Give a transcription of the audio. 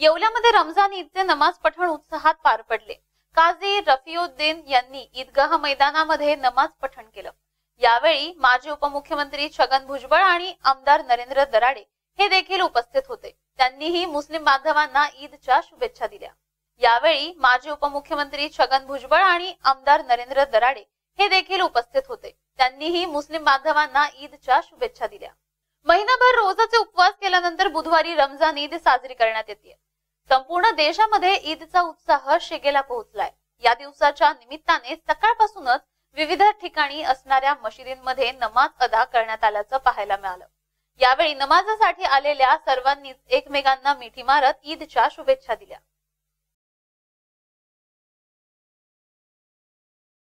येवल्यामध्ये रमजान ईदचे नमाज पठण उत्साहात पार पडले. काझी रफिउद्दीन यांनी ईदगाह मैदानामध्ये नमाज पठण केलं. यावेळी माजी उपमुख्यमंत्री छगन भुजबळ आणि आमदार नरेंद्र दराडे हे देखील उपस्थित होते. त्यांनीही मुस्लिम बांधवांना ईदच्या शुभेच्छा दिल्या. यावेळी माजी उपमुख्यमंत्री छगन भुजबळ आणि आमदार नरेंद्र दराडे हे देखील उपस्थित होते. त्यांनीही मुस्लिम बांधवांना ईदच्या शुभेच्छा दिल्या. महिनाभर रोजाचे केल्यानंतर बुधवारी रमजान ईद साजरी करण्यात येते. संपूर्ण देशामध्ये ईदचा उत्साह शिगेला पोहोचलाय. या दिवसाच्या निमित्ताने सकाळपासूनच विविध ठिकाणी असणाऱ्या मशिदींमध्ये नमाज अदा करण्यात आल्याचं पाहायला मिळालं. यावेळी नमाजासाठी आलेल्या सर्वांनीच एकमेकांना मिठी मारत ईदच्या शुभेच्छा दिल्या.